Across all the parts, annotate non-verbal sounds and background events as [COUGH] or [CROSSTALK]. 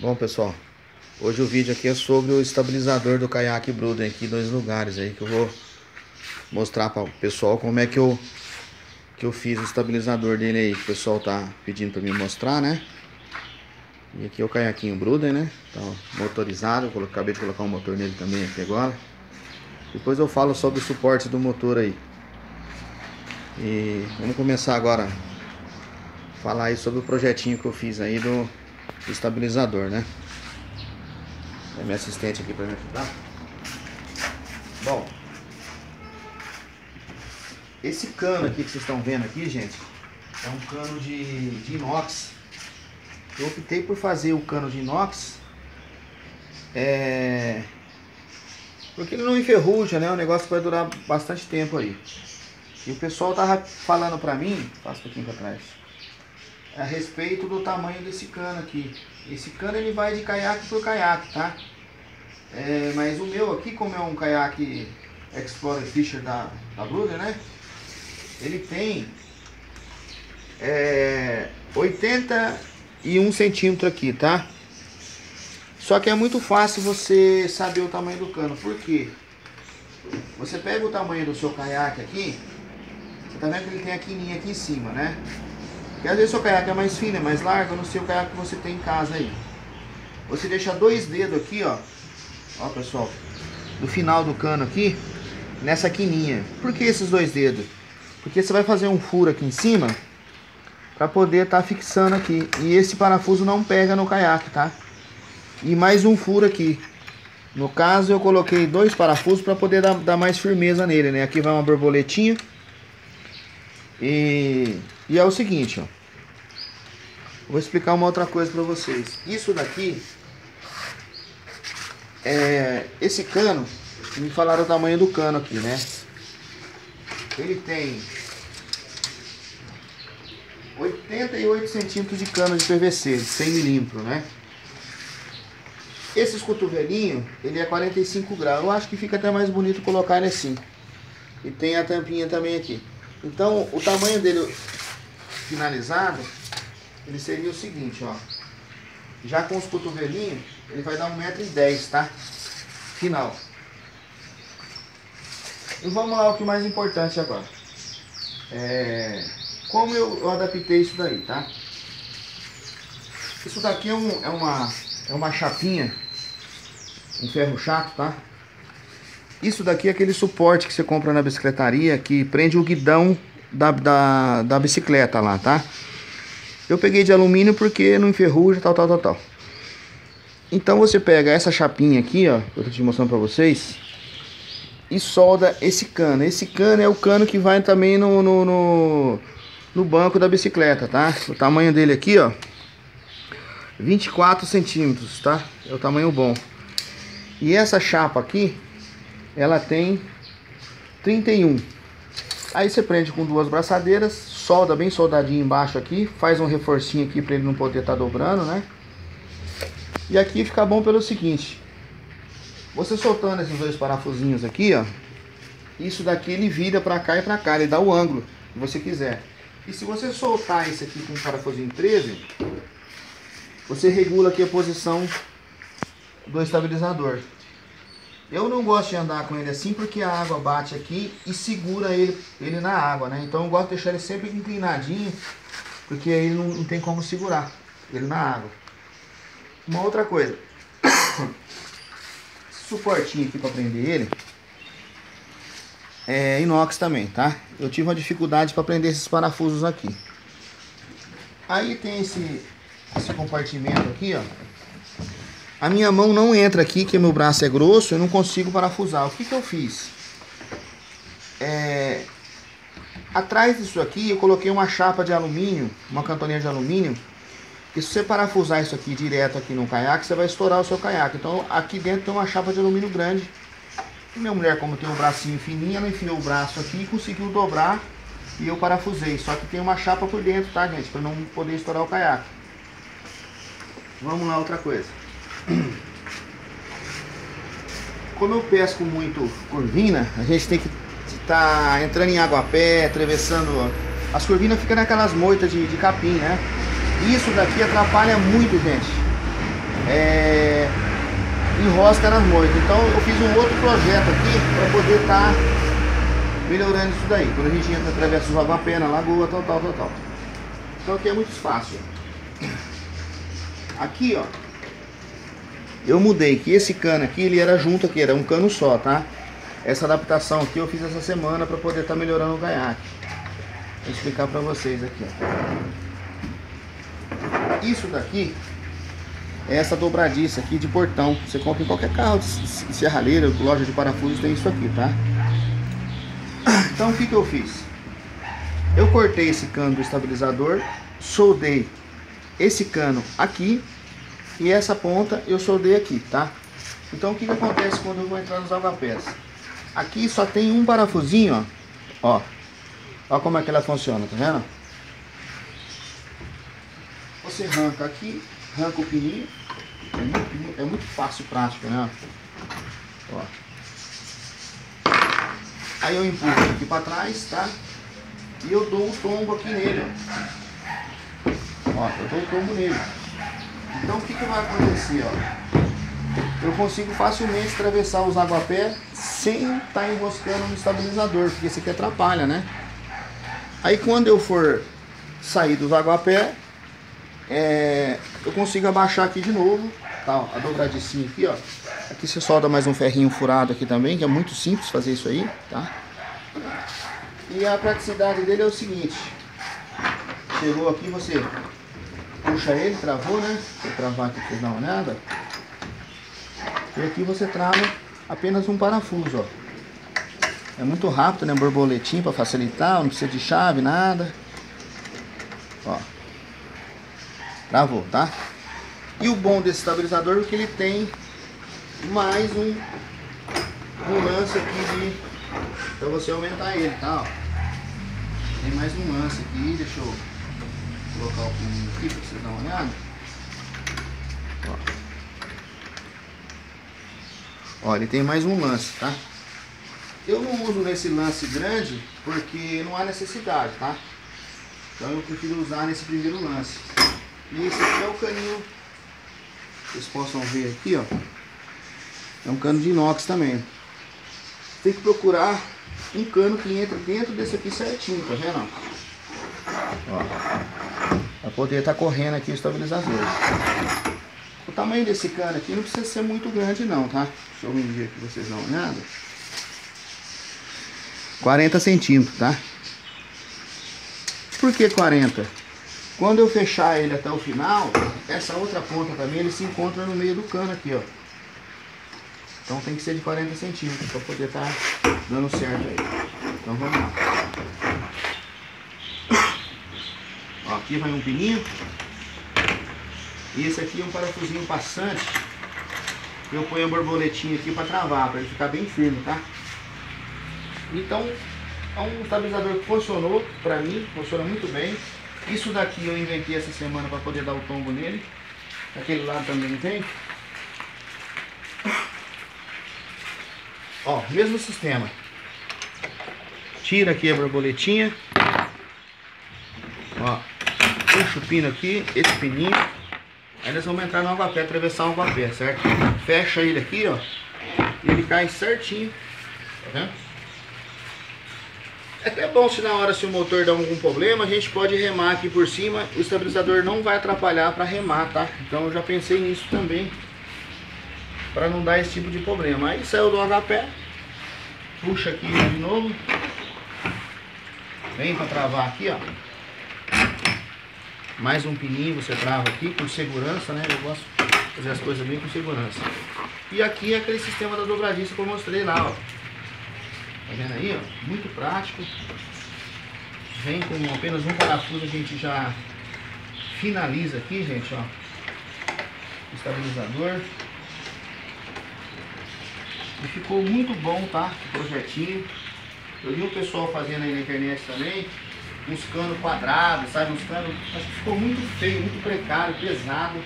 Bom pessoal, hoje o vídeo aqui é sobre o estabilizador do caiaque Bruden aqui, dois lugares aí que eu vou mostrar para o pessoal como é que eu que eu fiz o estabilizador dele aí, que o pessoal tá pedindo para me mostrar, né? E aqui é o caiaquinho Bruden, né? Tá motorizado, eu acabei de colocar um motor nele também aqui agora. Depois eu falo sobre o suporte do motor aí. E vamos começar agora falar aí sobre o projetinho que eu fiz aí do estabilizador, né? É minha assistente aqui para me ajudar. Bom, esse cano aqui que vocês estão vendo aqui, gente, é um cano de, de inox. Eu optei por fazer o cano de inox é... porque ele não enferruja, né? O negócio vai durar bastante tempo aí. E o pessoal tava falando pra mim, passa um pouquinho pra trás, a respeito do tamanho desse cano aqui. Esse cano ele vai de caiaque por caiaque, tá? É, mas o meu aqui, como é um caiaque Explorer Fisher da, da Brother, né? Ele tem é, 81 centímetros aqui, tá? Só que é muito fácil você saber o tamanho do cano. Por quê? Você pega o tamanho do seu caiaque aqui, você tá vendo que ele tem a quininha aqui em cima, né? Porque às vezes seu caiaque é mais fino, é mais largo, eu não sei o caiaque que você tem em casa aí. Você deixa dois dedos aqui, ó. Ó, pessoal. No final do cano aqui, nessa quininha. Por que esses dois dedos? Porque você vai fazer um furo aqui em cima para poder estar tá fixando aqui. E esse parafuso não pega no caiaque, tá? E mais um furo aqui. No caso, eu coloquei dois parafusos para poder dar, dar, mais firmeza nele, né? Aqui vai uma borboletinha. E, e é o seguinte, ó. Vou explicar uma outra coisa para vocês. Isso daqui é esse cano. Me falaram o tamanho do cano aqui, né? Ele tem 88 centímetros de cano de PVC, de 100 milímetros, né? Esses cotovelinhos, ele é 45 graus. Eu acho que fica até mais bonito colocar ele assim. E tem a tampinha também aqui. Então, o tamanho dele finalizado, ele seria o seguinte, ó. Já com os cotovelinhos, ele vai dar 1,10m, tá? Final. E vamos lá o que mais importante agora. É, como eu, eu, adaptei isso daí, tá? Isso daqui é, um, é, uma, é uma chapinha, um ferro chato, tá? Isso daqui é aquele suporte que você compra na bicicletaria que prende o guidão da, da, da bicicleta lá, tá? Eu peguei de alumínio porque não enferruja, tal, tal, tal, tal. Então você pega essa chapinha aqui, ó, eu tô te mostrando pra vocês e solda esse cano. Esse cano é o cano que vai também no, no, no, no banco da bicicleta, tá? O tamanho dele aqui, ó, 24 centímetros, tá? É o tamanho bom. E essa chapa aqui, ela tem 31. Aí você prende com duas braçadeiras, solda bem soldadinho embaixo aqui, faz um reforcinho aqui para ele não poder estar tá dobrando, né? E aqui fica bom pelo seguinte, você soltando esses dois parafusinhos aqui, ó, isso daqui ele vira para cá e para cá, ele dá o ângulo que você quiser. E se você soltar esse aqui com o parafusinho 13, você regula aqui a posição do estabilizador. Eu não gosto de andar com ele assim porque a água bate aqui e segura ele, ele na água, né? Então eu gosto de deixar ele sempre inclinadinho, porque aí não, não tem como segurar ele na água. Uma outra coisa, [COUGHS] suportinho aqui para prender ele é inox também, tá? Eu tive uma dificuldade para prender esses parafusos aqui. Aí tem esse, esse compartimento aqui, ó. A minha mão não entra aqui, que meu braço é grosso, eu não consigo parafusar. O que que eu fiz? É... Atrás disso aqui eu coloquei uma chapa de alumínio, uma cantoneira de alumínio, e se você parafusar isso aqui direto aqui no caiaque, você vai estourar o seu caiaque. Então aqui dentro tem uma chapa de alumínio grande. E minha mulher, como tem um bracinho fininho, ela enfiou o braço aqui e conseguiu dobrar e eu parafusei. Só que tem uma chapa por dentro, tá gente? Para não poder estourar o caiaque. Vamos lá, outra coisa. Como eu pesco muito curvina, a gente tem que estar tá entrando em água a pé, atravessando... As curvinas ficam naquelas moitas de, de capim, né? Isso daqui atrapalha muito, gente. é, enrosca nas moitas. Então eu fiz um outro projeto aqui para poder estar tá melhorando isso daí. Quando a gente entra, atravessa o pena, lagoa, tal, tal, tal, tal. Então aqui é muito fácil. Aqui, ó. Eu mudei que esse cano aqui, ele era junto aqui, era um cano só, tá? Essa adaptação aqui eu fiz essa semana para poder estar tá melhorando o gaiaque. Vou explicar para vocês aqui, ó. Isso daqui é essa dobradiça aqui de portão. Você compra em qualquer carro de serralheira, loja de parafusos, tem isso aqui, tá? Então o que, que eu fiz? Eu cortei esse cano do estabilizador, soldei esse cano aqui e essa ponta eu soldei aqui, tá? Então o que, que acontece quando eu vou entrar nos algapés? Aqui só tem um parafusinho, ó. Ó, ó como é que ela funciona, tá vendo? Você arranca aqui, arranca o pininho. É muito, é muito fácil né? Ó. Aí eu empurro aqui para trás, tá? E eu dou o tombo aqui nele, ó. Ó, eu dou o tombo nele. Então o que, que vai acontecer, ó? Eu consigo facilmente atravessar os aguapé sem estar tá enroscando no estabilizador, porque isso aqui atrapalha, né? Aí quando eu for sair dos aguapé, é, eu consigo abaixar aqui de novo, tá? A dobradicinha aqui, ó. Aqui você solda mais um ferrinho furado aqui também, que é muito simples fazer isso aí, tá? E a praticidade dele é o seguinte. Chegou aqui, você puxa ele, travou, né? Vou travar aqui pra vocês darem uma olhada. E aqui você trava apenas um parafuso, ó. É muito rápido, né? Borboletinho para facilitar, não precisa de chave, nada. Ó. Travou, tá? E o bom desse estabilizador é que ele tem mais um, um lance aqui de para você aumentar ele, tá? Ó. Tem mais um lance aqui, deixa eu colocar o pininho aqui para vocês darem uma olhada. Ó. Ó, ele tem mais um lance, tá? Eu não uso nesse lance grande porque não há necessidade, tá? Então eu prefiro usar nesse primeiro lance. E esse aqui é o caninho, vocês possam ver aqui, ó. É um cano de inox também. Tem que procurar um cano que entra dentro desse aqui certinho, tá vendo? Ó. Pra poder estar tá correndo aqui o estabilizador. O tamanho desse cano aqui não precisa ser muito grande não, tá? Deixa eu medir aqui vocês dar uma olhada. 40 centímetros, tá? Por que 40? Quando eu fechar ele até o final, essa outra ponta também ele se encontra no meio do cano aqui, ó. Então tem que ser de 40 centímetros para poder estar tá dando certo aí. Então vamos lá. Ó, aqui vai um pininho. E esse aqui é um parafusinho passante. Eu ponho a borboletinha aqui para travar, para ele ficar bem firme, tá? Então, é um estabilizador que funcionou para mim, funciona muito bem. Isso daqui eu inventei essa semana para poder dar o tombo nele. Aquele lado também tem. Ó, mesmo sistema. Tira aqui a borboletinha. Pino aqui, esse pininho. Aí nós vamos entrar no aguapé, atravessar o aguapé, certo? Fecha ele aqui, ó. E ele cai certinho. Tá vendo? É até bom se na hora se o motor dá algum problema, a gente pode remar aqui por cima, o estabilizador não vai atrapalhar para remar, tá? Então eu já pensei nisso também, para não dar esse tipo de problema. Aí saiu do HP, puxa aqui de novo, vem para travar aqui, ó. Mais um pininho você trava aqui com segurança, né? Eu gosto de fazer as coisas bem com segurança. E aqui é aquele sistema da dobradiça que eu mostrei lá, ó. Tá vendo aí, ó? Muito prático. Vem com apenas um parafuso, a gente já finaliza aqui, gente, ó. Estabilizador. E ficou muito bom, tá? O projetinho. Eu vi o pessoal fazendo aí na internet também. Uns canos quadrados, sabe? Uns canos. Acho que ficou muito feio, muito precário, pesado.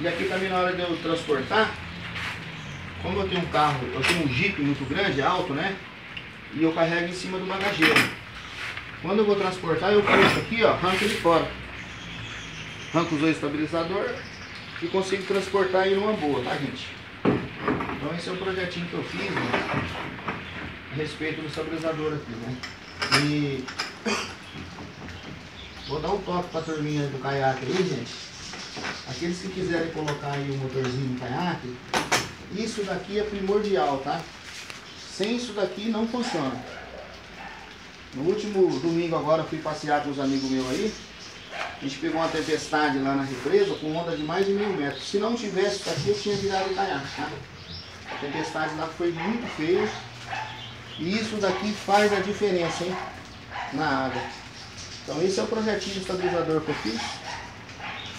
E aqui também na hora de eu transportar, como eu tenho um carro, eu tenho um Jeep muito grande, alto, né? e eu carrego em cima do bagageiro. Quando eu vou transportar, eu puxo aqui, ó, arranco ele fora. Arranco os dois estabilizador e consigo transportar ele numa boa, tá gente? Então esse é o projetinho que eu fiz né, a respeito do estabilizador aqui, né? E vou dar um toque pra turminha do caiaque aí, gente. Aqueles que quiserem colocar aí o motorzinho no caiaque, isso daqui é primordial, tá? Sem isso daqui não funciona. No último domingo agora fui passear com os amigos meus aí. A gente pegou uma tempestade lá na represa com onda de mais de mil metros. Se não tivesse isso aqui, eu tinha virado caiaque, tá? A tempestade lá foi muito feia. E isso daqui faz a diferença, hein? Na água. Então esse é o projetinho estabilizador que eu fiz.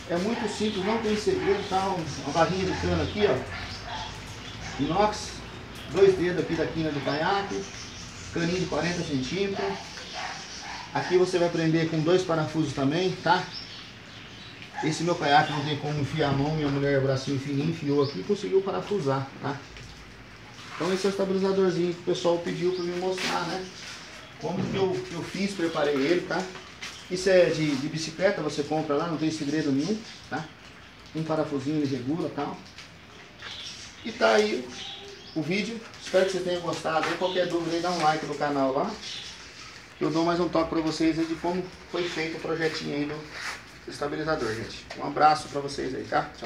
É muito simples, não tem segredo, tá? Uma barrinha de cano aqui, ó. Inox. Dois dedos aqui da quina do caiaque. Caninho de 40 centímetros. Aqui você vai prender com dois parafusos também, tá? Esse meu caiaque não tem como enfiar a mão, minha mulher bracinho fininho enfiou aqui e conseguiu parafusar, tá? Então esse é o estabilizadorzinho que o pessoal pediu para me mostrar, né? Como que eu, eu fiz, preparei ele, tá? Isso é de, de, bicicleta, você compra lá, não tem segredo nenhum, tá? Um parafusinho ele regula tal. E tá aí o vídeo. Espero que você tenha gostado. Qualquer dúvida aí, dá um like no canal lá. Eu dou mais um toque para vocês aí de como foi feito o projetinho aí do estabilizador, gente. Um abraço para vocês aí, tá? Tchau.